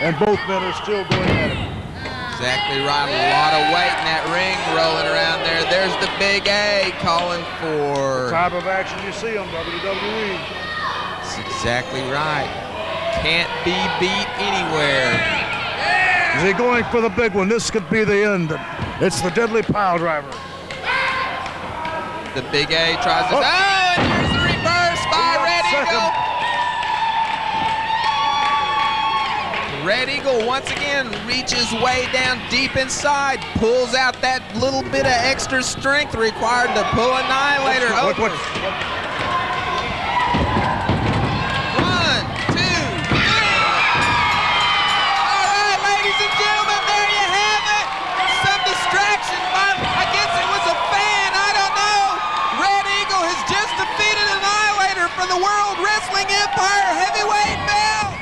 and both men are still going at it. Exactly right. A lot of weight in that ring rolling around there. There's the Big A calling for. The type of action you see on WWE. That's exactly right. Can't be beat anywhere. Is he going for the big one? This could be the end. It's the deadly pile driver. The Big A tries to. Oh, ah! Red Eagle once again reaches way down deep inside, pulls out that little bit of extra strength required to pull Annihilator look, over. Look, look. One, two, three. All right, ladies and gentlemen, there you have it. Some distraction. I guess it was a fan. I don't know. Red Eagle has just defeated Annihilator for the World Wrestling Empire Heavyweight belt.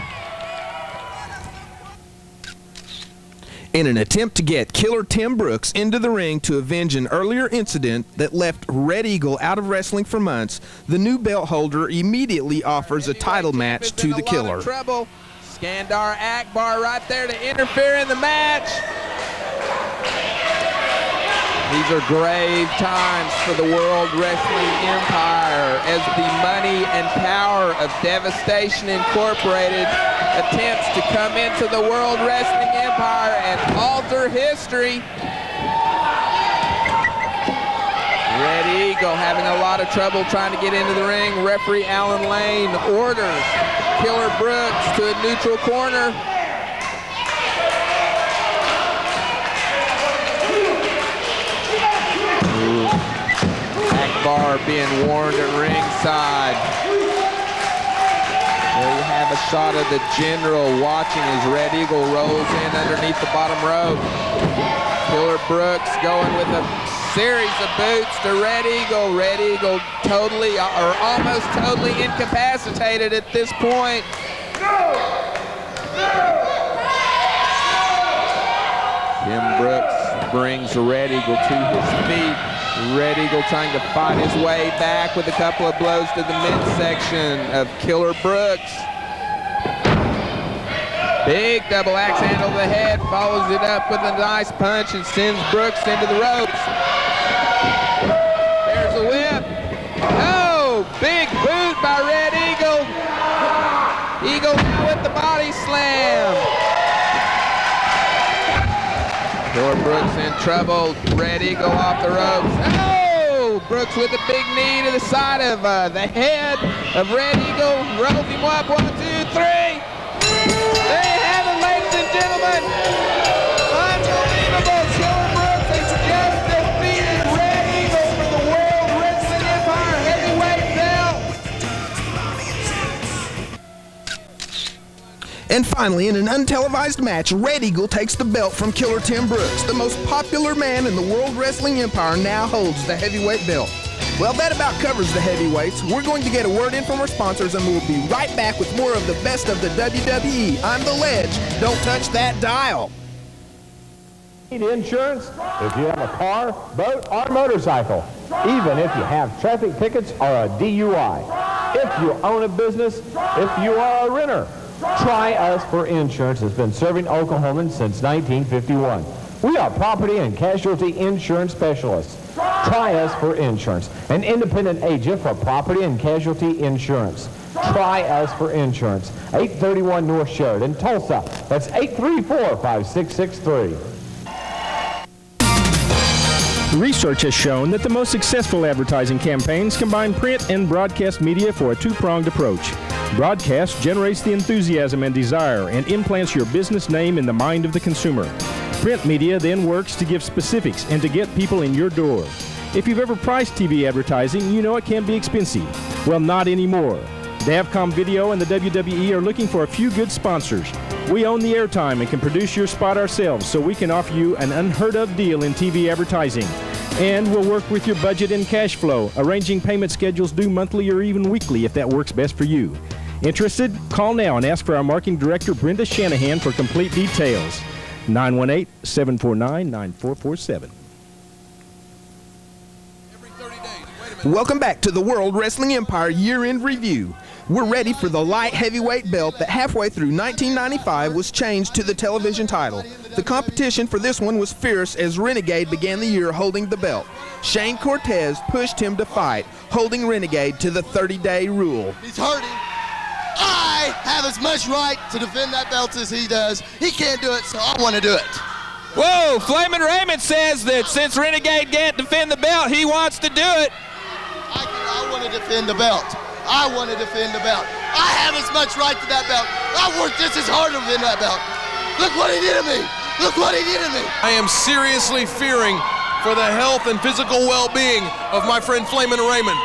In an attempt to get killer Tim Brooks into the ring to avenge an earlier incident that left Red Eagle out of wrestling for months, the new belt holder immediately offers a title match to the killer. Skandar Akbar right there to interfere in the match. These are grave times for the World Wrestling Empire as the money and power of Devastation Incorporated attempts to come into the World Wrestling Empire and alter history. Red Eagle having a lot of trouble trying to get into the ring. Referee Alan Lane orders Killer Brooks to a neutral corner. Bar being warned at ringside. There you have a shot of the general watching as Red Eagle rolls in underneath the bottom rope. Killer Brooks going with a series of boots to Red Eagle. Red Eagle totally uh, or almost totally incapacitated at this point. Tim Brooks brings Red Eagle to his feet. Red Eagle trying to fight his way back with a couple of blows to the midsection of Killer Brooks. Big double axe handle to the head, follows it up with a nice punch and sends Brooks into the ropes. There's a whip. Oh, big boot Killer Brooks in trouble. Red Eagle off the ropes. Oh! Brooks with a big knee to the side of uh, the head of Red Eagle. Rolls him up. One, two, three. There you have it, ladies and gentlemen. And finally, in an untelevised match, Red Eagle takes the belt from Killer Tim Brooks. The most popular man in the World Wrestling Empire now holds the heavyweight belt. Well, that about covers the heavyweights. We're going to get a word in from our sponsors, and we'll be right back with more of the best of the WWE. I'm The Ledge. Don't touch that dial. Need insurance if you have a car, boat, or motorcycle, even if you have traffic tickets or a DUI. If you own a business, if you are a renter, Try Us for Insurance has been serving Oklahomans since 1951. We are property and casualty insurance specialists. Try Us for Insurance, an independent agent for property and casualty insurance. Try Us for Insurance, 831 North Sheridan, Tulsa. That's 834-5663. Research has shown that the most successful advertising campaigns combine print and broadcast media for a two-pronged approach. Broadcast generates the enthusiasm and desire and implants your business name in the mind of the consumer. Print media then works to give specifics and to get people in your door. If you've ever priced TV advertising, you know it can be expensive. Well, not anymore. Davcom Video and the WWE are looking for a few good sponsors. We own the airtime and can produce your spot ourselves, so we can offer you an unheard of deal in TV advertising. And we'll work with your budget and cash flow, arranging payment schedules due monthly or even weekly if that works best for you. Interested? Call now and ask for our marketing director, Brenda Shanahan, for complete details. 918 749 9447. Welcome back to the World Wrestling Empire Year End Review. We're ready for the light heavyweight belt that halfway through 1995 was changed to the television title. The competition for this one was fierce as Renegade began the year holding the belt. Shane Cortez pushed him to fight, holding Renegade to the 30 day rule. He's hurting. I have as much right to defend that belt as he does. He can't do it, so I want to do it. Whoa, Flamin' Raymond says that since Renegade can't defend the belt, he wants to do it. I, I want to defend the belt. I want to defend the belt. I have as much right to that belt. I worked just as hard to defend that belt. Look what he did to me. Look what he did to me. I am seriously fearing for the health and physical well-being of my friend Flamin' Raymond.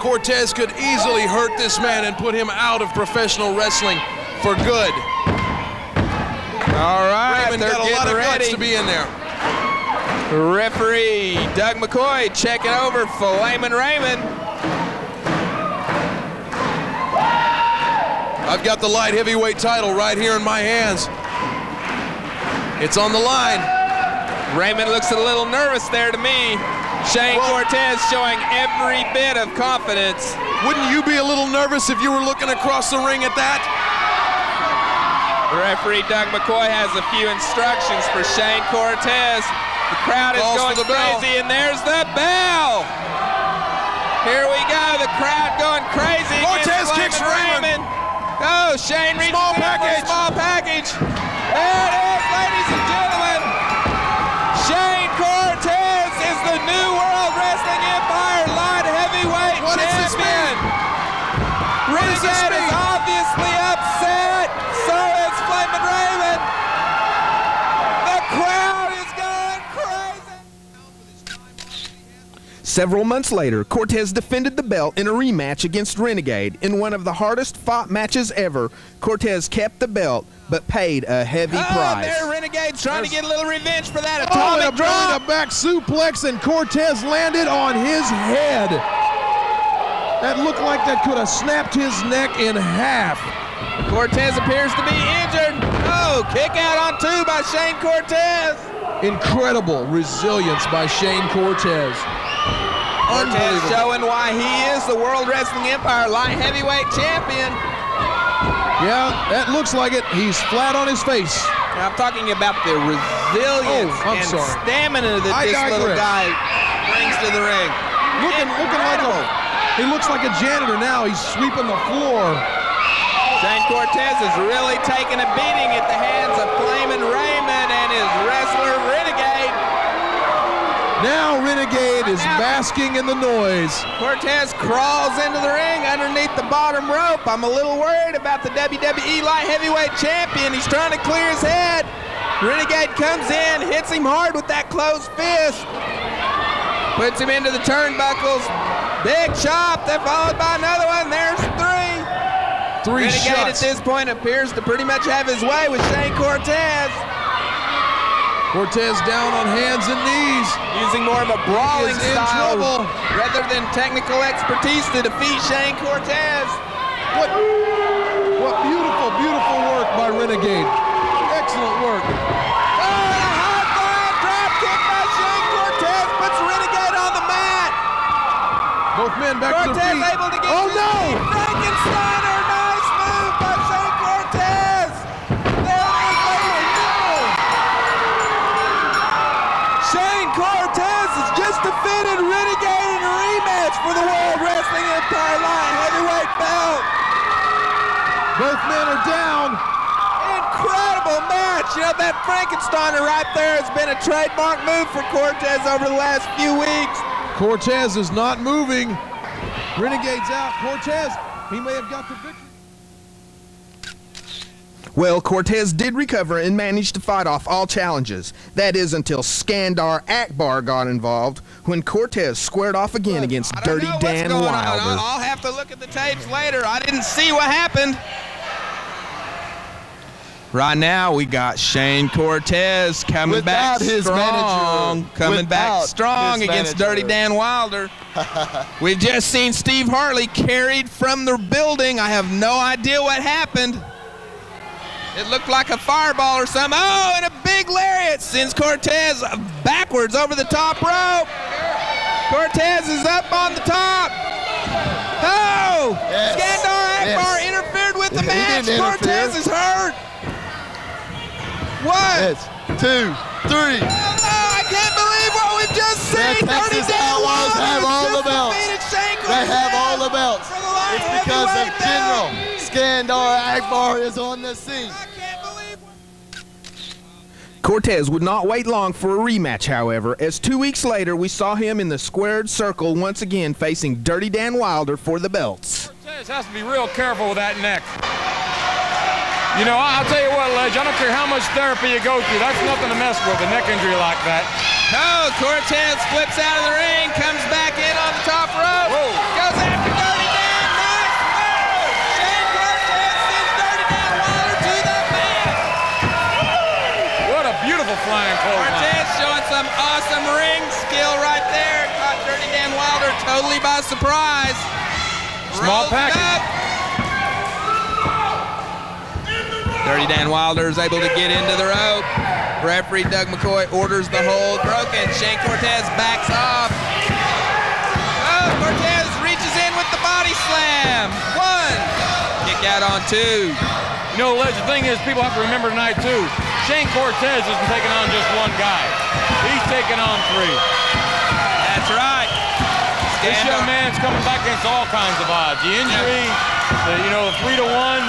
Cortez could easily hurt this man and put him out of professional wrestling for good. All right, Raymond they're got a lot getting of ready. guts to be in there. Referee Doug McCoy checking over Flamin' Raymond. I've got the light heavyweight title right here in my hands. It's on the line. Raymond looks a little nervous there to me. Shane Well- Cortez showing every bit of confidence. Wouldn't you be a little nervous if you were looking across the ring at that? Referee Doug McCoy has a few instructions for Shane Cortez. The crowd is Calls going the bell. crazy, and there's the bell. Here we go, the crowd going crazy. Cortez kicks Flamin' Raymond. Oh, Shane reaches Small in for a package. small package. There it is, Several months later, Cortez defended the belt in a rematch against Renegade. In one of the hardest fought matches ever, Cortez kept the belt but paid a heavy Oh, price. there Renegade's trying to get a little revenge for that Oh, and atomic a drop. back suplex, and Cortez landed on his head. That looked like that could have snapped his neck in half. Cortez appears to be injured. Oh, kick out on two by Shane Cortez. Incredible resilience by Shane Cortez. Cortez showing why he is the World Wrestling Empire light heavyweight champion. Yeah, that looks like it. He's flat on his face. Now, I'm talking about the resilience Oh, and sorry. stamina that I this little guy brings to the ring. Looking, looking like a, he looks like a janitor now. He's sweeping the floor. Shane Cortez is really taking a beating at the hands of Flamin' Raymond and his wrestler Renegade. Now Renegade is basking in the noise. Cortez crawls into the ring underneath the bottom rope. I'm a little worried about the WWE Light Heavyweight Champion. He's trying to clear his head. Renegade comes in, hits him hard with that closed fist. Puts him into the turnbuckles. Big chop, then followed by another one. There's three. Three Renegade shots. at this point appears to pretty much have his way with Shane Cortez. Cortez down on hands and knees. Using more of a brawling style trouble. rather than technical expertise to defeat Shane Cortez. What, what beautiful, beautiful work by Renegade. Excellent work. Oh, and a high-flying drop kick by Shane Cortez puts Renegade on the mat. Both men back to Cortez their feet. able to get oh no! Just Renegade in a rematch for the World Wrestling Empire Light Heavyweight Belt. Both men are down. Incredible match. You know, that Frankensteiner right there has been a trademark move for Cortez over the last few weeks. Cortez is not moving. Renegade's out. Cortez, he may have got the victory. Well, Cortez did recover and managed to fight off all challenges. That is until Skandar Akbar got involved when Cortez squared off again against Dirty Dan on. Wilder. I'll, have to look at the tapes later. I didn't see what happened. Right now, we got Shane Cortez coming back his strong, manager. coming back strong against manager. Dirty Dan Wilder. We've just seen Steve Hartley carried from the building. I have no idea what happened. It looked like a fireball or something. Oh, and a big lariat sends Cortez backwards over the top rope. Cortez is up on the top. Oh! Yes. Skandar Akbar Yes. interfered with the match. Cortez is hurt. One. Yes. Two, three. Oh, no, I can't believe what we've just seen. The Texas 30 Dan Outlaws have all the belts. They have the belts. for the light It's because of General belt. Skandar Akbar is on the scene. I can't believe Cortez would not wait long for a rematch, however, as two weeks later we saw him in the squared circle once again facing Dirty Dan Wilder for the belts. Cortez has to be real careful with that neck. You know, I'll tell you what, Ledge, I don't care how much therapy you go through, that's nothing to mess with, a neck injury like that. Oh, Cortez flips out of the ring, comes back totally by surprise. Small Rolls package. up. Dirty Dan Wilder is able to get into the rope. Referee Doug McCoy orders the hold broken. Shane Cortez backs off. Oh, Cortez reaches in with the body slam. One. Kick out on two. You know, Ledge, the thing is, people have to remember tonight, too, Shane Cortez isn't taking on just one guy. He's taking on three. That's right. This young uh, man's coming back against all kinds of odds. The injury, the, you know, the three to one.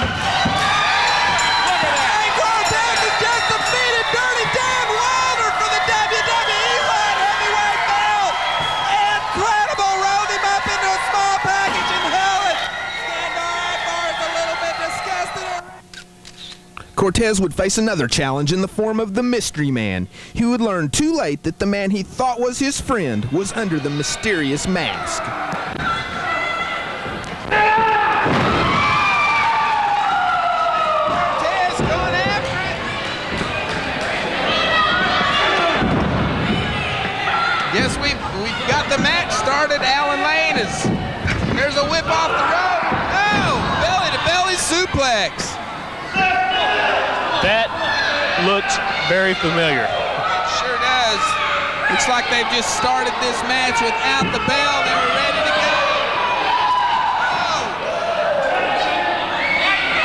Cortez would face another challenge in the form of the Mystery Man. He would learn too late that the man he thought was his friend was under the mysterious mask. Yes, we've, we've got the match started. Alan Lane is. There's a whip off the rope. Oh, belly to belly suplex. That looks very familiar. It sure does. Looks like they've just started this match without the bell. They were ready to go. Oh.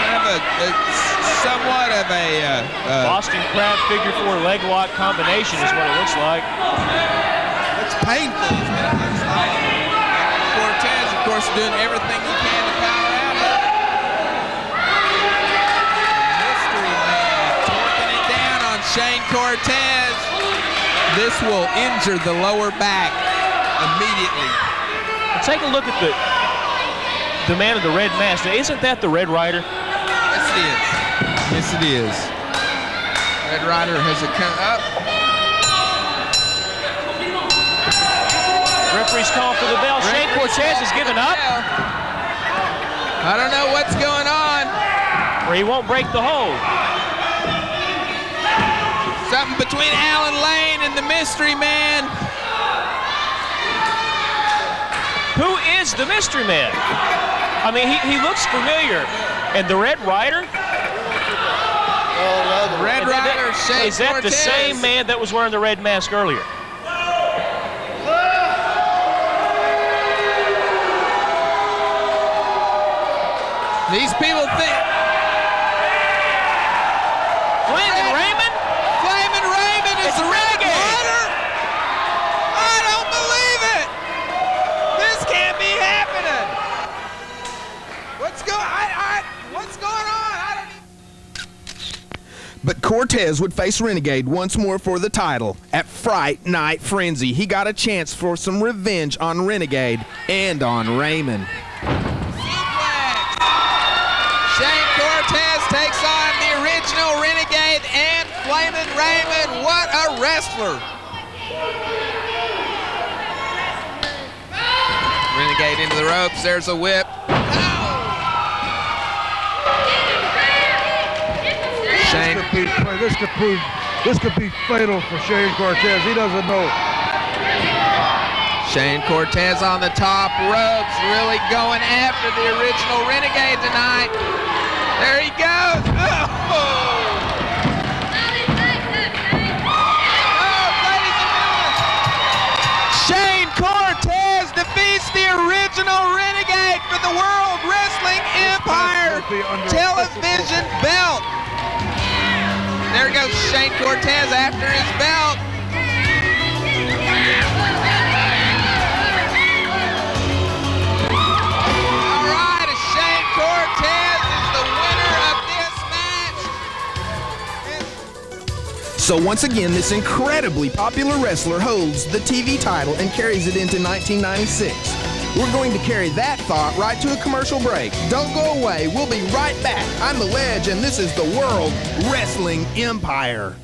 Kind of a, a somewhat of a uh, uh, Boston Crab figure four leg lock combination is what it looks like. It's painful, it looks like. Cortez, of course, doing everything Cortez. This will injure the lower back immediately. Take a look at the the man in the red mask. Now, isn't that the Red Rider? Yes, it is. Yes, it is. Red Rider has a come up. Referee's calling for the bell. Shane Cortez has given up, I don't know what's going on. or he won't break the hold. Something between Alan Lane and the mystery man. Who is the mystery man? I mean, he, he looks familiar. And the Red Rider? Oh, Red And Rider, Is that the same man that was wearing the red mask earlier? These people think Cortez would face Renegade once more for the title. At Fright Night Frenzy, he got a chance for some revenge on Renegade and on Raymond. Suplex. Shane Cortez takes on the original Renegade and Flamin' Raymond. What a wrestler. Renegade into the ropes. There's a whip. Shane. This could be, this could prove, this could be fatal for Shane Cortez. He doesn't know. Shane Cortez on the top ropes, really going after the original Renegade tonight. There he goes. Oh! Ladies and gentlemen, Shane Cortez defeats the original Renegade for the World Wrestling Empire. television belt. There goes Shane Cortez after his belt. All right, Shane Cortez is the winner of this match. So once again, this incredibly popular wrestler holds the TV title and carries it into 1996. We're going to carry that thought right to a commercial break. Don't go away. We'll be right back. I'm The Ledge, and this is the World Wrestling Empire.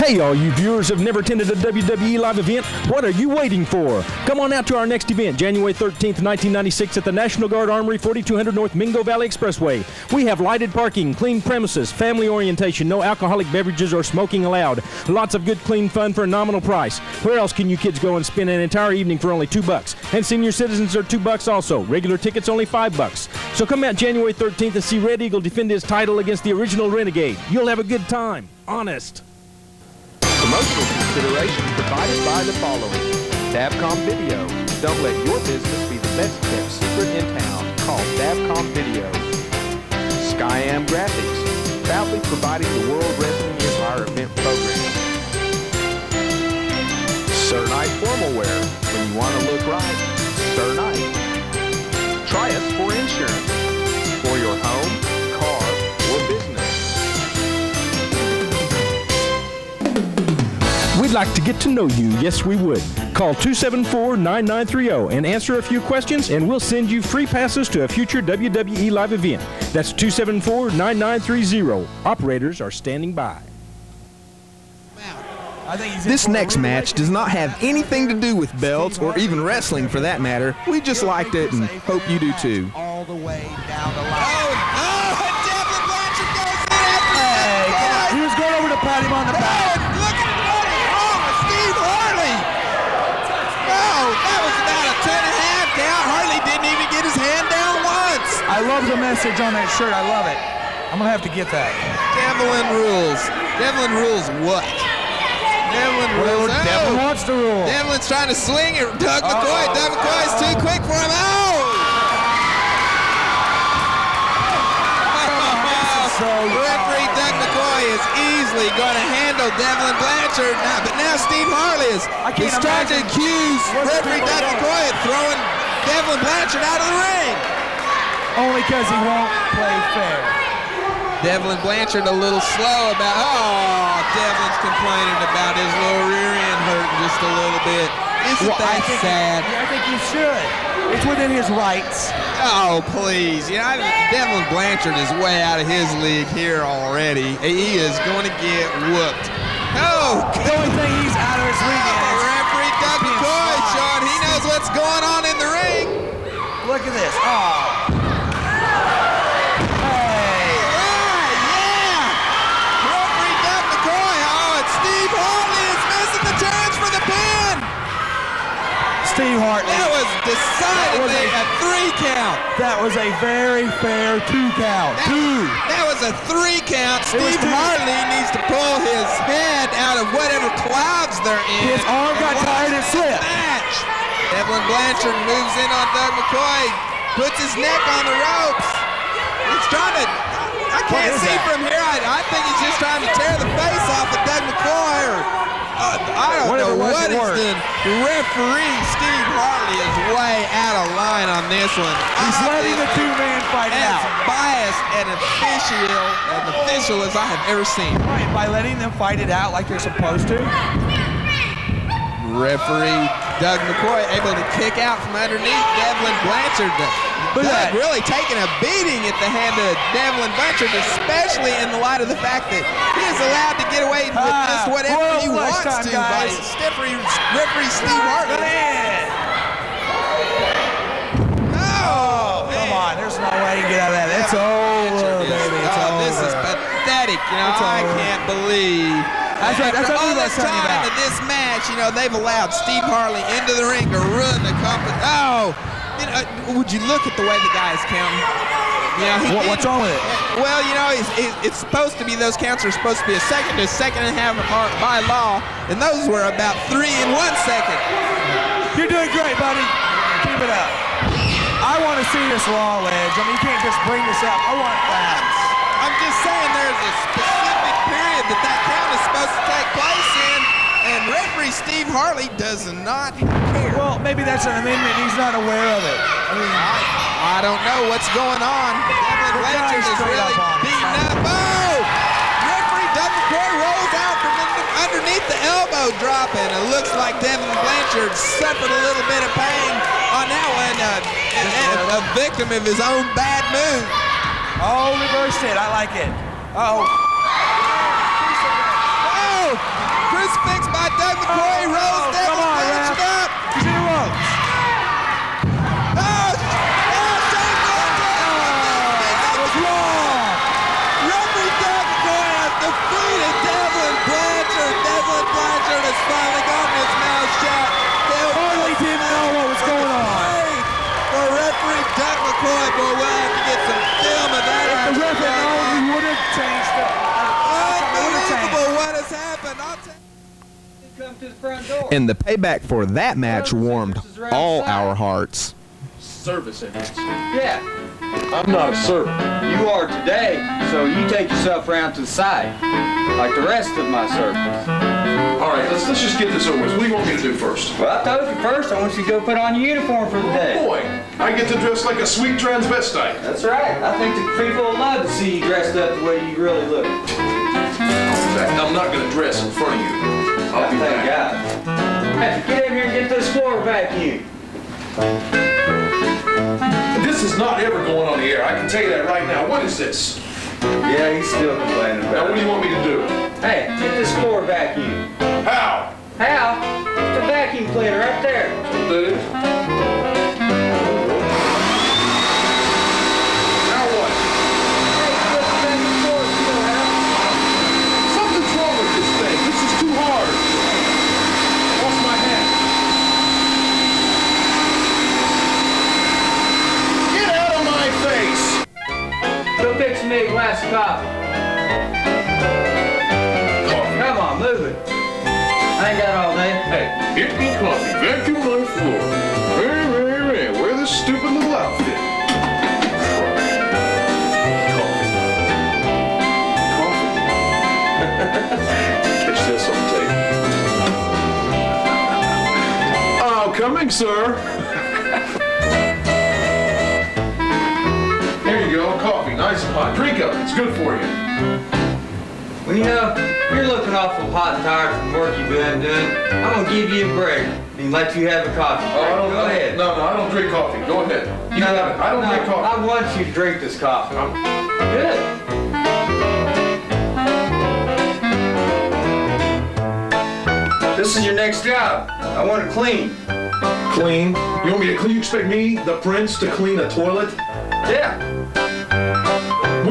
Hey, all you viewers have never attended a WWE live event, what are you waiting for? Come on out to our next event, January 13th, 1996, at the National Guard Armory, 4200 North Mingo Valley Expressway. We have lighted parking, clean premises, family orientation, no alcoholic beverages or smoking allowed. Lots of good, clean fun for a nominal price. Where else can you kids go and spend an entire evening for only two bucks? And senior citizens are two bucks also. Regular tickets only five bucks. So come out January 13th and see Red Eagle defend his title against the original Renegade. You'll have a good time. Honest. Consideration provided by the following. Davcom Video. Don't let your business be the best kept secret in town. Call Davcom Video. Skyam Graphics. Proudly providing the World Wrestling Empire event program. Sir Knight Formal Wear. When you want to look right, Sir Knight. Try us for insurance. We'd like to get to know you. Yes, we would. Call 274 9930 and answer a few questions, and we'll send you free passes to a future WWE live event. That's 274 9930. Operators are standing by. This next match does not have anything to do with belts or even wrestling for that matter. We just liked it and hope you do too. All the way down the line. I love the message on that shirt. I love it. I'm gonna have to get that. Devlin rules. Devlin rules what? Devlin rules. Well, Devlin oh. wants to rule. Devlin's trying to swing it. Doug McCoy. Doug McCoy's too quick for him. Oh! So Referee Doug McCoy is easily going to handle Devlin Blanchard now, but now Steve Harley is I can't he's trying to accuse referee Doug. McCoy of throwing Devlin Blanchard out of the ring. Only because he won't play fair. Devlin Blanchard a little slow about, oh, Devlin's complaining about his lower rear end hurting just a little bit. Isn't Well, I that think- sad? I think he should. It's within his rights. Oh, please. You know, I- Devlin Blanchard is way out of his league here already. He is going to get whooped. Oh, The only thing he's out of his league Oh, is referee Doug McCoy. Sean, he knows what's going on in the ring. Look at this. Oh. Steve Hartley. That was decidedly That was a three count. That was a very fair two count. That, Two. that was a three count. Steve two. Harley needs to pull his head out of whatever clouds they're in. His arm got tired and slipped. Match. Devlin Blanchard moves in on Doug McCoy, puts his neck on the ropes. He's trying to. I can't see that? from here. I, I think he's just trying to tear the face off of Doug McCoy. Or, uh, I don't Whatever know what it he's worth. doing. The referee Steve Hartley is way out of line on this one. He's letting the two men fight as out. biased and official, an official as I have ever seen. Right, by letting them fight it out like they're supposed to. Referee Doug McCoy able to kick out from underneath Devlin Blanchard. Look Doug that. really taking a beating at the hand of Devlin Blanchard, especially in the light of the fact that he is allowed to get away with Ah, just whatever he wants time, to by guys. referee, Steve Hartley. Oh, Come on, there's no way you get out of that. It's over, baby. It's oh, over. this is pathetic. You know, It's I over. can't believe. That's right, that's After what we all this time about. in this match, you know, they've allowed Steve Harley into the ring to ruin the company. Oh, you uh, know, would you look at the way the guy is counting? You know, What- what's wrong with it? Well, you know, it's, it's supposed to be those counts are supposed to be a second to a second and a half apart by law, and those were about three in one second. You're doing great, buddy. Keep it up. I want to see this law, Ledge. I mean, you can't just bring this up. I want facts. I'm just saying there's a specific period that that count is supposed to take place in, and referee Steve Harley does not care. Well, maybe that's an amendment. He's not aware of it. I mean, I, I don't know what's going on. Devlin The Blanchard is really up on beaten up. Oh! Referee Doug McCoy rolls out from underneath the elbow drop, and it looks like Devlin Blanchard suffered a little bit of pain on that one. Uh, and, and a victim of his own bad move. oh, reversed it. I like it. Oh, Oh! Crucifix Oh, Doug McCoy Oh, oh, Devlin come on, ref. up. he's in the ropes. Oh! Oh! Doug That was wrong. Referee Doug defeated Devlin Blanchard. Devlin Blanchard has finally gotten his mouth shut. They'll Harley didn't know what was going on. For referee Doug McCoy, boy, we'll have to get some film of that. If the action ref had down known, there. he would have changed it. Unbelievable what has happened. I'll tell Come to the front door. And the payback for that match warmed all our hearts. Service entrance. Yeah, I'm not a servant. you are today, so you take yourself around to the side, like the rest of my servants. All right, let's let's just get this over with. What do you want me to do first? Well, I told you first, I want you to go put on your uniform for the oh, day. Boy, I get to dress like a sweet transvestite. That's right. I think the people will love to see you dressed up the way you really look. In fact, I'm not going to dress in front of you. I'll be Thank back. God. Hey, get in here and get this floor vacuumed. This is not ever going on the air. I can tell you that right now. What is this? Yeah, he's still complaining Now, what do you want me to do? Hey, get this floor vacuumed. How? How? The vacuum cleaner right there. That is. Now what? Hey, flip the vacuum floor, you know how. Something's wrong with this thing. This is too hard. Off my hat. Get out of my face! Go fix glass of coffee. Come on, move it. I ain't got all day. Hey, get me coffee. Vacuum my floor. Very, very, very. Wear this stupid little outfit. Catch this on tape. Oh, coming, sir. And. Drink up, it's good for you. Well, you know, you're looking awful hot and tired from work you've been doing. I'm gonna give you a break and let you have a coffee. Oh, I don't, Go ahead. No, no, I don't drink coffee. Go ahead. You No, have it. I don't no, drink coffee. I want you to drink this coffee. Good. This is your next job. I want to clean. Clean? You want me to clean? You expect me, the prince, to clean a toilet? Yeah.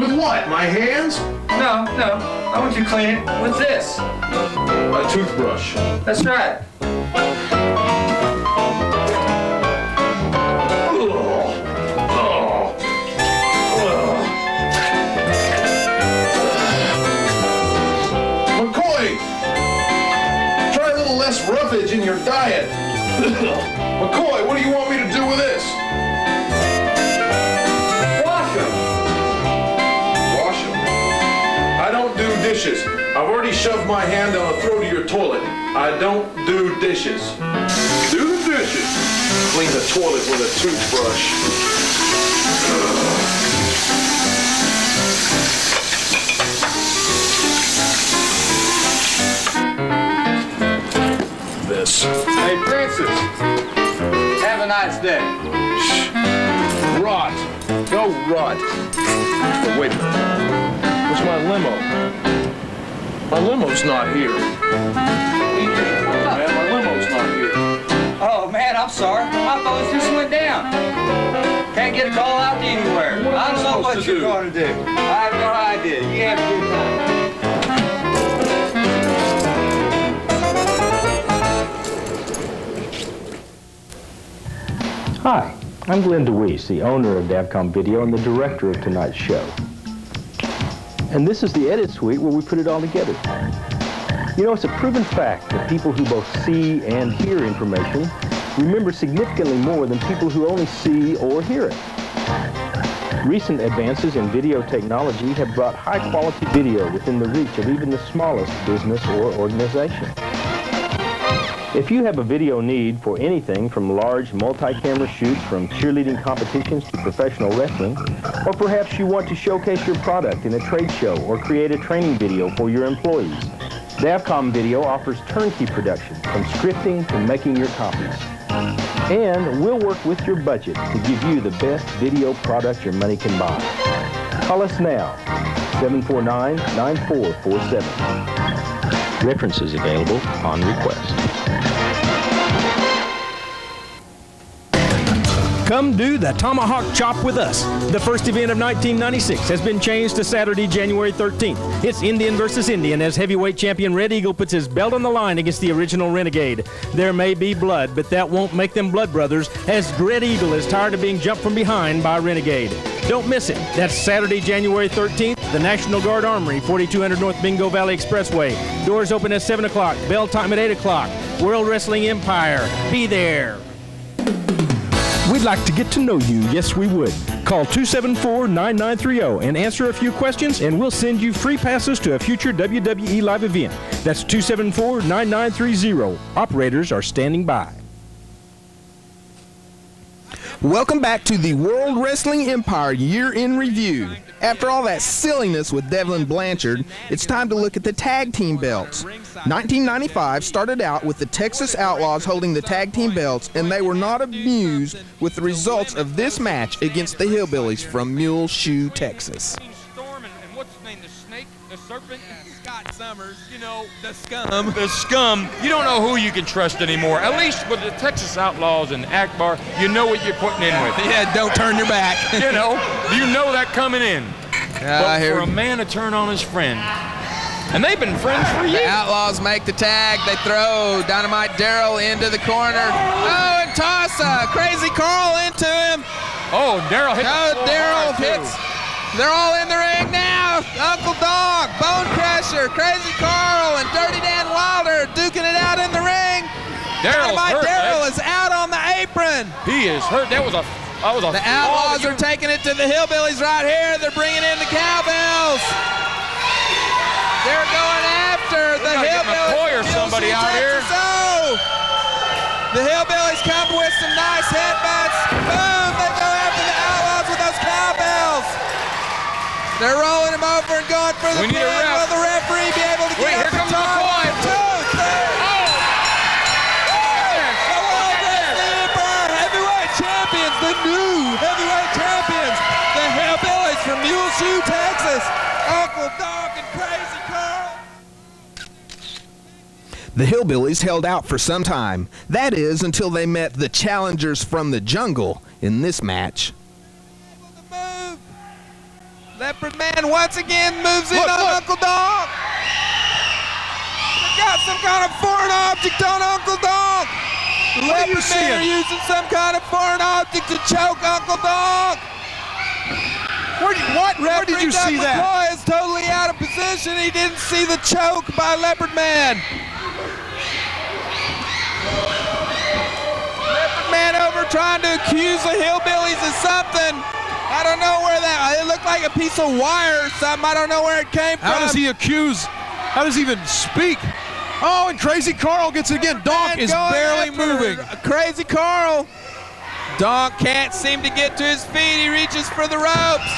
With what? My hands? No, no. I want you to clean it with this. A toothbrush. That's right. Oh. McCoy! Try a little less roughage in your diet. McCoy, what do you want me to I've already shoved my hand down the throat of your toilet. I don't do dishes. Do the dishes. Clean the toilet with a toothbrush. This. Hey, Princess. Have a nice day. Shh. Rot. Go rot. Oh, wait. Where's my limo? My limo's not here. Man, my limo's not here. Oh man, I'm sorry. My phone just went down. Can't get a call out to anywhere. What I I don't know what to you're do? going to do. I have no idea. You have a good time. Hi, I'm Glenn DeWeese, the owner of Davcom Video and the director of tonight's show. And this is the edit suite where we put it all together. You know, it's a proven fact that people who both see and hear information remember significantly more than people who only see or hear it. Recent advances in video technology have brought high-quality video within the reach of even the smallest business or organization. If you have a video need for anything from large multi-camera shoots from cheerleading competitions to professional wrestling, or perhaps you want to showcase your product in a trade show or create a training video for your employees, Davcom Video offers turnkey production from scripting to making your copies. And we'll work with your budget to give you the best video product your money can buy. Call us now, 749-9447. References available on request. Come do the Tomahawk Chop with us. The first event of 1996 has been changed to Saturday, January 13th. It's Indian versus Indian as heavyweight champion Red Eagle puts his belt on the line against the original Renegade. There may be blood, but that won't make them blood brothers as Red Eagle is tired of being jumped from behind by Renegade. Don't miss it. That's Saturday, January 13th, the National Guard Armory, 4200 North Mingo Valley Expressway. Doors open at 7 o'clock, bell time at 8 o'clock. World Wrestling Empire. Be there. We'd like to get to know you. Yes, we would. Call 274 9930 and answer a few questions, and we'll send you free passes to a future WWE live event. That's 274 9930. Operators are standing by. Welcome back to the World Wrestling Empire Year in Review. After all that silliness with Devlin Blanchard, it's time to look at the tag team belts. 1995 started out with the Texas Outlaws holding the tag team belts, and they were not amused with the results of this match against the Hillbillies from Muleshoe, Texas. Storm and, and what's his name? The snake, the serpent, Scott Summers, you know, the scum. the scum. You don't know who you can trust anymore. At least with the Texas Outlaws and Akbar, you know what you're putting in with. Yeah, don't turn your back. you know, you know that coming in. Yeah, I but for a man to turn on his friend, and they've been friends for The years. Outlaws make the tag. They throw Dynamite Daryl into the corner. Oh, and toss uh, Crazy Carl into him. Oh, Daryl. Oh, Daryl hard, too. hits. They're all in the ring now. Uncle Dog, Bone Crusher, Crazy Carl, and Dirty Dan Wilder duking it out in the ring. Daryl's Dynamite Daryl is out on the apron. He is hurt. That was a. That was a. The Outlaws are taking it to the Hillbillies right here. They're bringing in the Cowbells. They're going after the gotta Hillbillies. McCoy or somebody Muleshoe, out here. Oh! The Hillbillies come with some nice headbutts. Boom! They go after the Outlaws with those cowbells. They're rolling him over and going for the We need pin. a ref. Will the referee be able to Wait, get here up comes the top? McCoy. One, two, three. The World Wrestling Empire Heavyweight Champions, the new heavyweight champions, the Hillbillies from Muleshoe, Texas. Uncle Dog and Crazy Carl. The Hillbillies held out for some time. That is, until they met the challengers from the jungle in this match. Leopard Man once again moves in Look, on look. Uncle Dog. They got some kind of foreign object on Uncle Dog. What are Leopard Man seeing? are using some kind of foreign object to choke Uncle Dog. Where, did- what? Where did you see Doug that? McCoy is totally out of position. He didn't see the choke by Leopard Man. Leopard Man over trying to accuse the Hillbillies of something. I don't know where that. Uh, it looked like a piece of wire or something. I don't know where it came How from. How does he accuse? How does he even speak? Oh, and Crazy Carl gets it again. Donk is barely moving. Crazy Carl. Donk can't seem to get to his feet. He reaches for the ropes.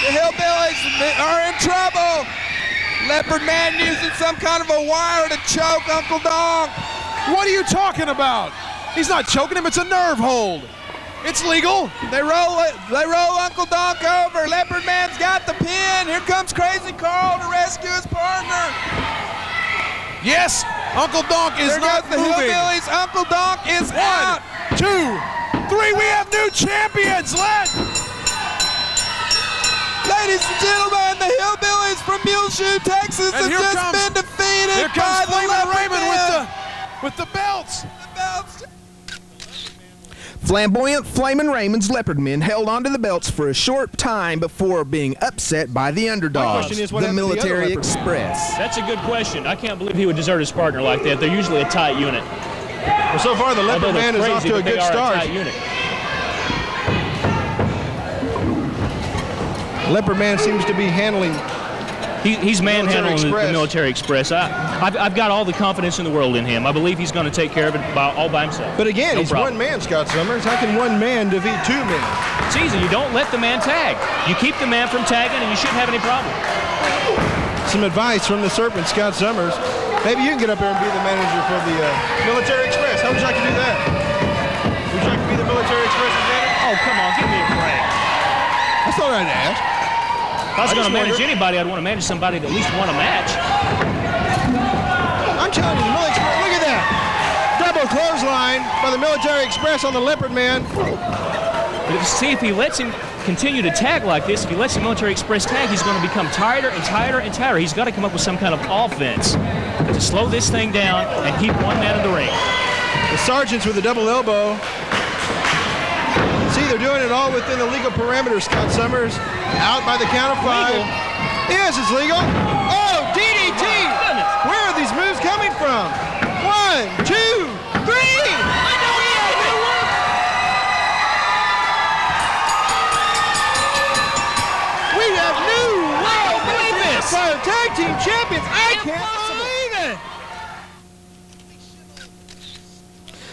The Hillbillies are in trouble. Leopard Man using some kind of a wire to choke Uncle Donk. What are you talking about? He's not choking him. It's a nerve hold. It's legal. They roll it. They roll Uncle Donk over. Leopard Man's got the pin. Here comes Crazy Carl to rescue his partner. Yes, Uncle Donk is there not goes the moving. Hillbillies. Uncle Donk is out. One, two, three. We have new champions. Let Ladies and gentlemen, the Hillbillies from Muleshoe, Texas And have just comes- been defeated by the Leopard Raymond with the with. The belts. Flamboyant Flamin' Raymond's Leopard Men held onto the belts for a short time before being upset by the underdogs, is, the happened to the other Military Men? Express. That's a good question. I can't believe he would desert his partner like that. They're usually a tight unit. Well, so far the Leopard they're Man is off to a good start. tight unit. Leopard Man seems to be handling. He, he's manhandling the- the, Express. military express. I, I've, I've got all the confidence in the world in him. I believe he's going to take care of it by, all by himself. But again, No he's problem. one man, Scott Summers. How can one man defeat two men? It's easy. You don't let the man tag. You keep the man from tagging, and you shouldn't have any problem. Some advice from the Serpent, Scott Summers. Maybe you can get up there and be the manager for the uh, Military Express. How would you like to do that? Would you like to be the Military Express manager? Oh, come on, give me a break. That's all right to ask. If I was going to manage anybody, I'd want to manage somebody that at least won a match. I'm telling you, the Military Express, look at that. Double clothesline by the Military Express on the Leopard Man. But if, see, if he lets him continue to tag like this, if he lets the Military Express tag, he's going to become tighter and tighter and tighter. He's got to come up with some kind of offense to slow this thing down and keep one man in the ring. The Sergeants with a double elbow. See, they're doing it all within the legal parameters, Scott Summers. Out by the count of five. Legal? Yes, it's legal. Oh, DDT! Where are these moves coming from? One, two, three! We have new World Wrestling Empire Tag Team Champions. I can't believe it!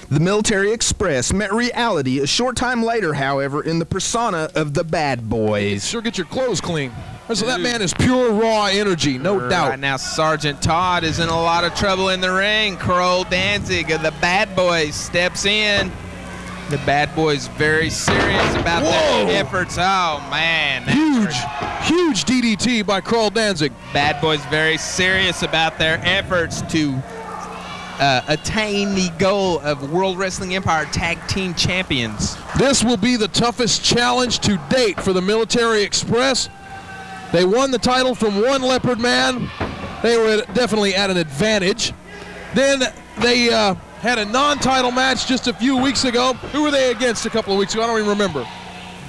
The Military Express met reality a short time later, however, in the persona of the Bad Boys. Sure, get your clothes clean. So that man is pure raw energy, no Right doubt. now, Sergeant Todd is in a lot of trouble in the ring. Kroll Danzig of the Bad Boys steps in. The Bad Boys very serious about Whoa! their efforts. Oh man, Huge, hurt. huge DDT by Carl Danzig. Bad Boys very serious about their efforts to uh, attain the goal of World Wrestling Empire Tag Team Champions. This will be the toughest challenge to date for the Military Express. They won the title from one Leopard Man. They were definitely at an advantage. Then they uh, had a non-title match just a few weeks ago. Who were they against a couple of weeks ago? I don't even remember.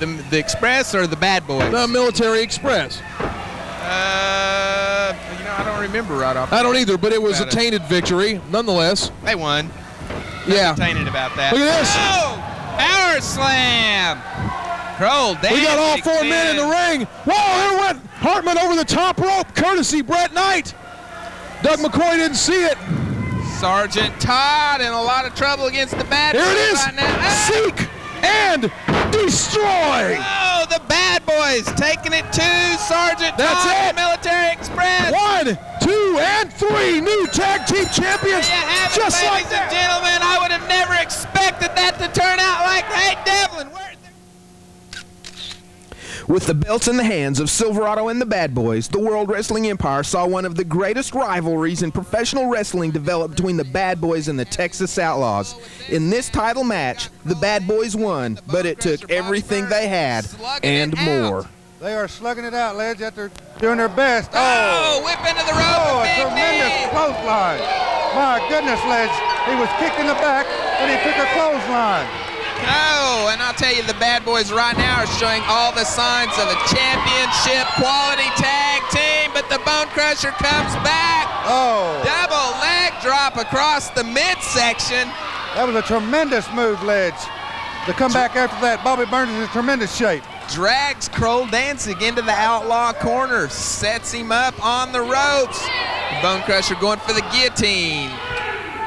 The, the Express or the Bad Boys? The Military Express. Uh, you know, I don't remember right off. I don't either, but it was a About it. tainted victory nonetheless. They won. Yeah. Tainted about that. Look at this. Oh! Power slam! Kroll We got all four men in the ring. Whoa, there went Hartman over the top rope, courtesy Brett Knight. Doug McCoy didn't see it. Sergeant Todd in a lot of trouble against the Bad Here Boys it is. right now. Ah! Seek and destroy. Oh, the Bad Boys taking it to Sergeant That's Todd, it. Military Express. One, two, and three new tag team champions. There you have it, Just like ladies and gentlemen. I would have never expected that to turn out like, hey, Devlin, where's With the belts in the hands of Silverado and the Bad Boys, the World Wrestling Empire saw one of the greatest rivalries in professional wrestling develop between the Bad Boys and the Texas Outlaws. In this title match, the Bad Boys won, but it took everything they had and more. They are slugging it out, lads, after doing their best. Oh, oh whip into the rope. Oh, a tremendous knee. clothesline. My goodness, lads. He was kicked in the back, and he took a clothesline. Oh, and I'll tell you, the Bad Boys right now are showing all the signs of a championship quality tag team, but the Bone Crusher comes back. Oh. Double leg drop across the midsection. That was a tremendous move. To come back after that, Bobby Burns is in tremendous shape. Drags Kroll Danzig into the outlaw corner, sets him up on the ropes. Bone Crusher going for the guillotine.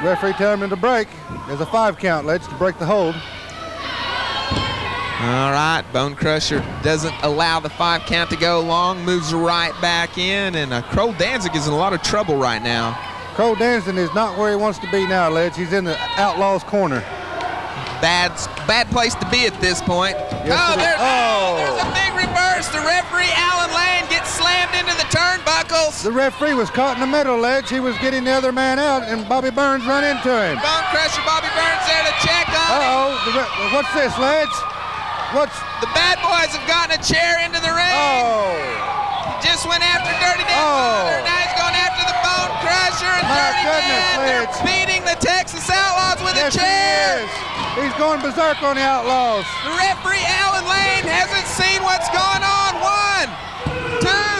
Referee telling him to break. There's a five count, lads, to break the hold. All right, Bone Crusher doesn't allow the five count to go long, moves right back in, and uh, Kroll Danzig is in a lot of trouble right now. Cole Danzig is not where he wants to be now, lads. He's in the Outlaws corner. Bad, bad place to be at this point. Yes, oh, there's, Oh. there's a big reverse. The referee, Alan Lane, gets slammed into the turnbuckles. The referee was caught in the middle, lads. He was getting the other man out, and Bobby Burns run into him. Bone Crusher Bobby Burns there to check on him. Uh-oh. What's this, lads? What's... The Bad Boys have gotten a chair into the ring. Oh. He just went after Dirty Dan Oh. Now he's going after the Bone Crusher and My Dirty goodness, Dan. They're beating the Texas Outlaws with Yes, a chair. he is. He's going berserk on the Outlaws. The referee, Alan Lane, hasn't seen what's going on. One, two.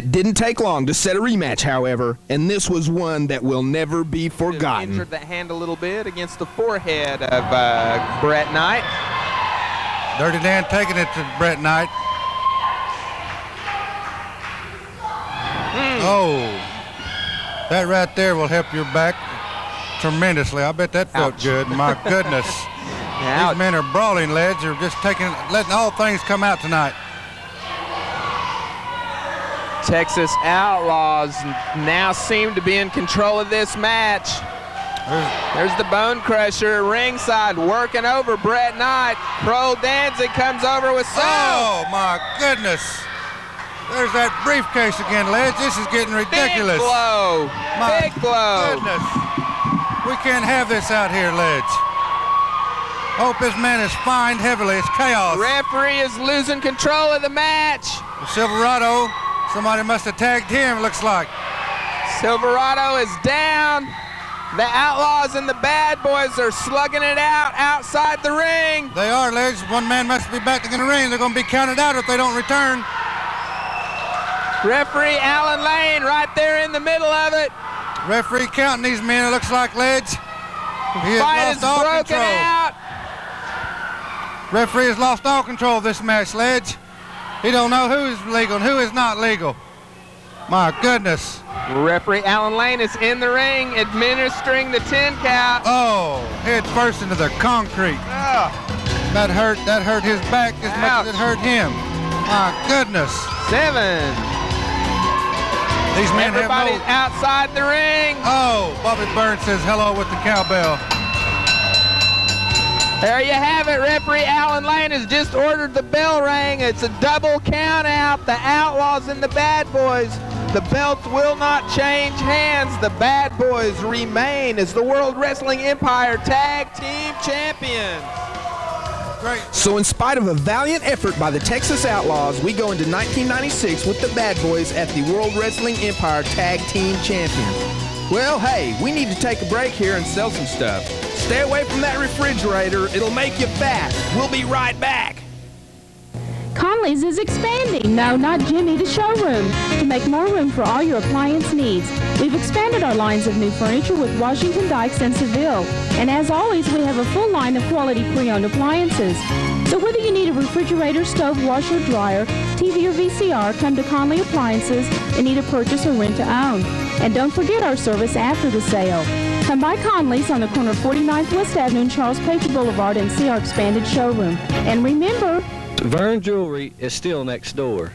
Didn't take long to set a rematch, however, and this was one that will never be forgotten. Injured that hand a little bit against the forehead of uh, Brett Knight. Dirty Dan taking it to Brett Knight. Hmm. Oh, that right there will help your back tremendously. I bet that felt good. My goodness. These men are brawling, lads. They're just taking, letting all things come out tonight. Texas Outlaws now seem to be in control of this match. There's the Bone Crusher ringside working over Brett Knight. Pro Danzig comes over with some. Oh, my goodness. There's that briefcase again, lads. This is getting ridiculous. Big blow. My Big blow. goodness. We can't have this out here, lads. Hope this man is fined heavily. It's chaos. Referee is losing control of the match. Silverado, somebody must have tagged him, looks like. Silverado is down. The Outlaws and the Bad Boys are slugging it out outside the ring. They are, lads. One man must be back in the ring. They're going to be counted out if they don't return. Referee Alan Lane right there in the middle of it. Referee counting these men, it looks like, lads. He has Fight lost is all broken control. out. Referee has lost all control of this match, lads. He don't know who is legal and who is not legal. My goodness. Referee Alan Lane is in the ring administering the 10 count. Oh, head first into the concrete. That hurt. That hurt his back as much as it hurt him. My goodness. Seven. These men Everybody's have outside the ring. Oh, Bobby Burns says hello with the cowbell. There you have it. Referee Alan Lane has just ordered the bell ring. It's a double count out. The Outlaws and the Bad Boys. The belts will not change hands. The Bad Boys remain as the World Wrestling Empire Tag Team Champions. So, in spite of a valiant effort by the Texas Outlaws, we go into 1996 with the Bad Boys at the World Wrestling Empire Tag Team Champions. Well, hey, we need to take a break here and sell some stuff. Stay away from that refrigerator, it'll make you fat. We'll be right back. Conley's is expanding. No, not Jimmy, the showroom. To make more room for all your appliance needs. We've expanded our lines of new furniture with Washington Dykes and Seville. And as always, we have a full line of quality pre-owned appliances. So whether you need a refrigerator, stove, washer, dryer, TV, or VCR, come to Conley Appliances and need a purchase or rent to own. And don't forget our service after the sale. Come by Conley's on the corner of 49th West Avenue and Charles Page Boulevard and see our expanded showroom. And remember, Vern Jewelry is still next door.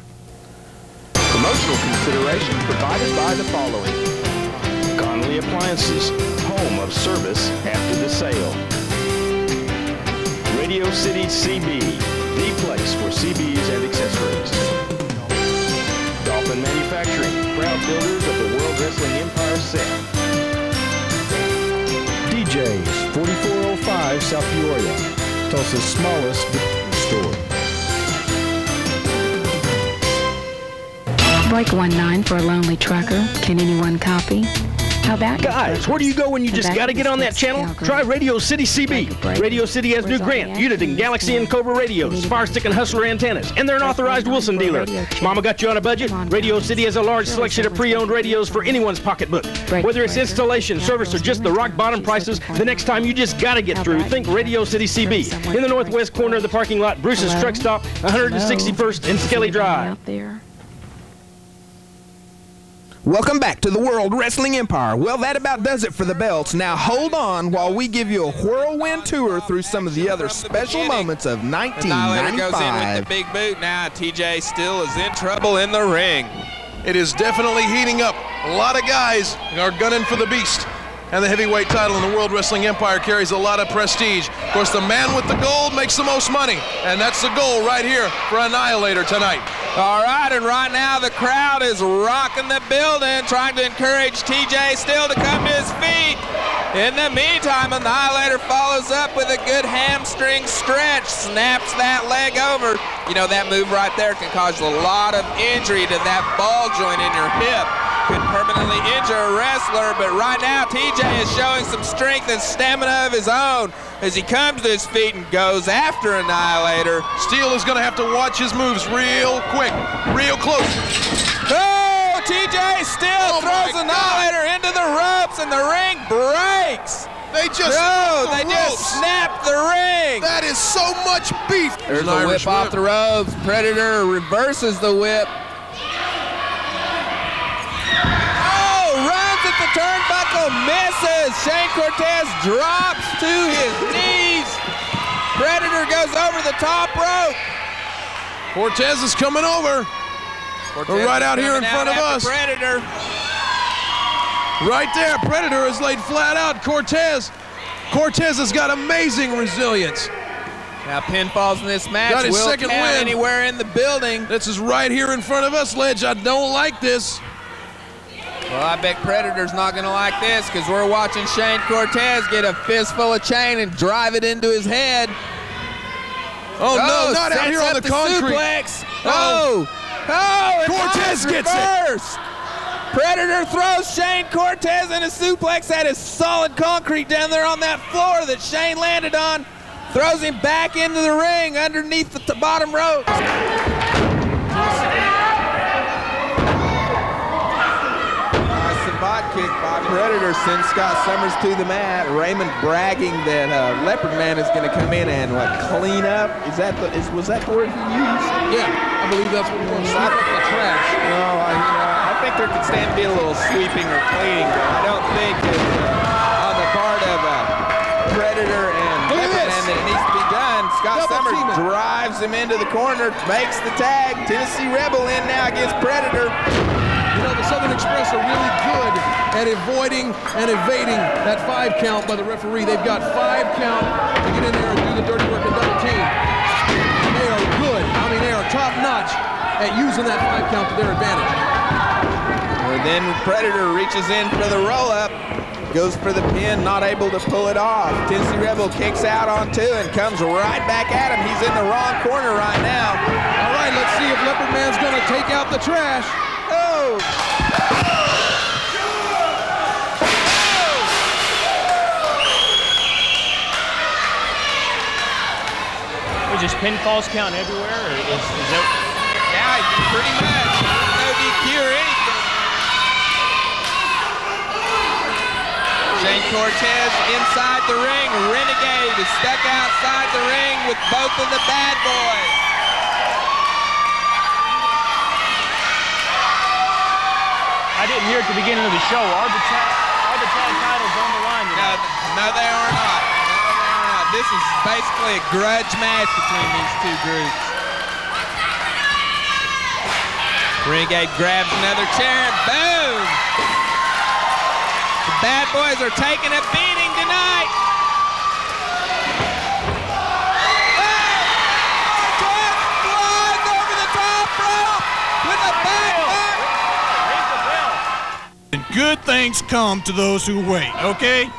Promotional consideration provided by the following. Conley Appliances, home of service after the sale. Radio City CB, the place for CBs and accessories. Dolphin Manufacturing, proud builders of the World Wrestling Empire set. DJ's 4405 South Peoria, Tulsa's smallest store. Break one nine for a lonely trucker. Can anyone copy? How about Guys, where do you go when you just got to get on that channel? Try Radio City CB. Radio City has new Grant, Uniden, Galaxy, and Cobra radios, Firestik and Hustler antennas, and they're an authorized Wilson dealer. Mama got you on a budget? Radio City has a large selection of pre-owned radios for anyone's pocketbook. Whether it's installation, service, or just the rock bottom prices, the next time you just got to get through, think Radio City CB. In the northwest corner of the parking lot, Bruce's Truck Stop, 161st and Skelly Drive. out there? Welcome back to the World Wrestling Empire. Well, that about does it for the belts. Now hold on while we give you a whirlwind tour through some of the other special moments of Annihilator goes in with the big boot. Now TJ still is in trouble in the ring. It is definitely heating up. A lot of guys are gunning for the beast. And the heavyweight title in the World Wrestling Empire carries a lot of prestige. Of course, the man with the gold makes the most money. And that's the goal right here for Annihilator tonight. All right, and right now the crowd is rocking the building, trying to encourage TJ Still to come to his feet. In the meantime, Annihilator follows up with a good hamstring stretch, snaps that leg over. You know, that move right there can cause a lot of injury to that ball joint in your hip. Could permanently injure a wrestler, but right now TJ is showing some strength and stamina of his own as he comes to his feet and goes after Annihilator. Steel is going to have to watch his moves real quick, real close. Oh, TJ still oh throws Annihilator into the ropes and the ring breaks. They just no, the they just ropes. snapped the ring. That is so much beef. There's a whip off the ropes. Predator reverses the whip. The turnbuckle, misses. Shane Cortez drops to his knees. Predator goes over the top rope. Cortez is coming over. Cortez right out here in front of us. Predator. Right there, Predator is laid flat out. Cortez. Cortez has got amazing resilience. Now pinfalls in this match. Got his will second win. anywhere in the building. This is right here in front of us, Ledge. I don't like this. Well, I bet Predator's not going to like this because we're watching Shane Cortez get a fistful of chain and drive it into his head. Oh, no, oh, not out here on up the concrete. Suplex. Oh. Oh, oh, Cortez gets it. Predator throws Shane Cortez in a suplex. That is solid concrete down there on that floor that Shane landed on. Throws him back into the ring underneath the bottom rope. Predator sends Scott Summers to the mat. Raymond bragging that uh, Leopard Man is going to come in and what clean up. Is that the is was that the word he used? Yeah, I believe that's what. Sweep up the trash. No, I, you know, I think there could stand to be a little sweeping or cleaning, but I don't think that uh, on the part of uh, Predator and Leopard. Man that it needs to be done. Scott Double Summers teaming. drives him into the corner, makes the tag. Tennessee Rebel in now against Predator. You know, the Southern Express are really good at avoiding and evading that five count by the referee. They've got five count to get in there and do the dirty work and double team. And they are good. I mean, they are top notch at using that five count to their advantage. And then Predator reaches in for the roll up, goes for the pin, not able to pull it off. Tennessee Rebel kicks out on two and comes right back at him. He's in the wrong corner right now. All right, let's see if Leopard Man's going to take out the trash. Just pinfalls count everywhere, or is, is? Yeah, pretty much. No DQ or anything. Shane Cortez inside the ring. Renegade is stuck outside the ring with both of the bad boys. I didn't hear at the beginning of the show. Are the tag, are the tag titles on the line? No, tonight? no, they are not. No, they are not. This is basically a grudge match between these two groups. Renegade grabs another chair. and Boom! The bad boys are taking a beating tonight. Cortez flies over the top rope with a back And good things come to those who wait, okay?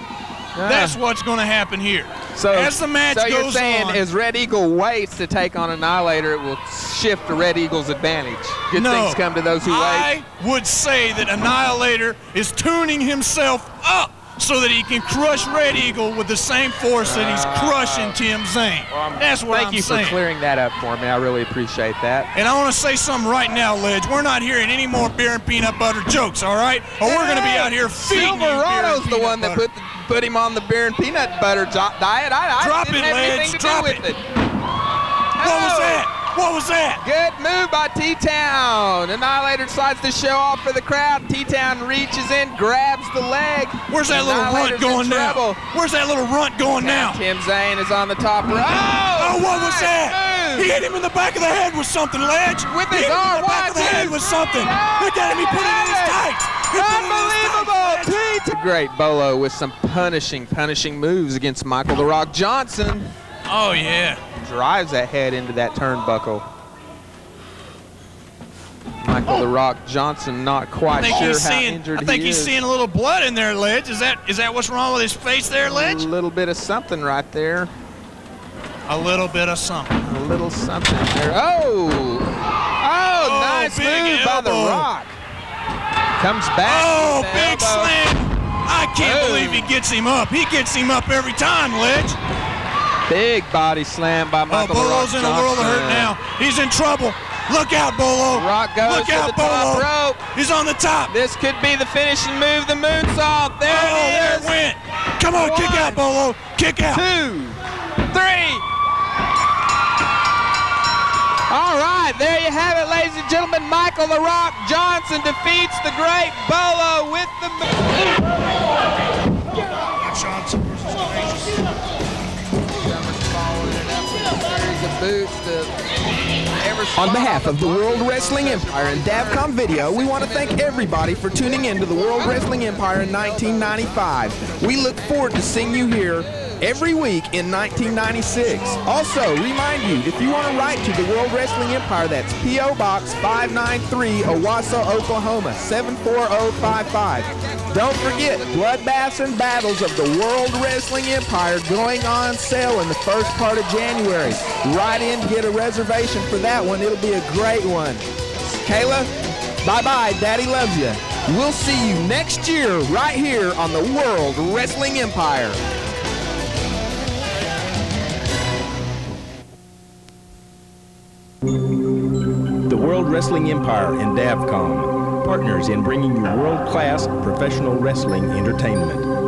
That's what's going to happen here. So, As the match so you're goes saying on, as Red Eagle waits to take on Annihilator, it will shift to Red Eagle's advantage. Good no, things come to those who wait. I would say that Annihilator is tuning himself so that he can crush Red Eagle with the same force that he's ah. crushing Tim Zane. That's what Thank I'm saying. Thank you saying. for clearing that up for me. I really appreciate that. And I want to say something right now, Ledge. We're not hearing any more beer and peanut butter jokes, all right? Or we're going to be out here feeding Silverado's the one that put put him on the beer and peanut butter diet. I, I Drop didn't it, have Ledge. anything to Drop do with it. What was Oh. that? What was that? Good move by T-Town. Annihilator slides the show off for the crowd. T-Town reaches in, grabs the leg. Where's that little runt going now? trouble. Where's that little runt going now? Tim Zane is on the top rope. Oh, oh, what was that? move. He hit him in the back of the head with something, Ledge. With he his hit him arm. in the back of the head with something. Look at him. He put it in his tights. He put it in his Unbelievable! tights, Ledge. T- Great Bolo with some punishing, punishing moves against Michael the Rock Johnson. Oh, yeah. Drives that head into that turnbuckle. Michael oh. the Rock Johnson not quite sure how seeing. injured I think he's is. seeing a little blood in there, Ledge. Is that is that what's wrong with his face there, Ledge? A little bit of something right there. A little bit of something. A little something there. Oh! Oh, oh nice big move by the. Rock. Comes back. Oh, big elbow. slam! I can't Boom. believe he gets him up. He gets him up every time, Ledge. Big body slam by Oh, Michael the Rock Bolo's in a world of hurt Johnson. now. He's in trouble. Look out, Bolo. Rock goes Look to out, the top Bolo. rope. He's on the top. This could be the finishing move, the moonsault. There oh, it there is. it went. Come on, kick out, Bolo. Kick out. Two, three. All right, there you have it, ladies and gentlemen. Michael the Rock Johnson defeats the great Bolo with the Johnson On behalf of the World Wrestling Empire and Davcom Video, we want to thank everybody for tuning in to the World Wrestling Empire in 1995. We look forward to seeing you here every week in 1996. Also, remind you, if you want to write to the World Wrestling Empire, that's P.O. Box 593, Owasso, Oklahoma, 74055. Don't forget, Bloodbaths and Battles of the World Wrestling Empire going on sale in the first part of January. Write in, get a reservation for that one. It'll be a great one. Kayla, bye-bye. Daddy loves you. We'll see you next year right here on the World Wrestling Empire. World Wrestling Empire and Davcom, partners in bringing you world-class professional wrestling entertainment.